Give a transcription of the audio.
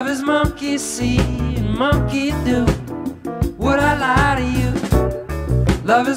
Love is monkey see and monkey do. Would I lie to you? Love is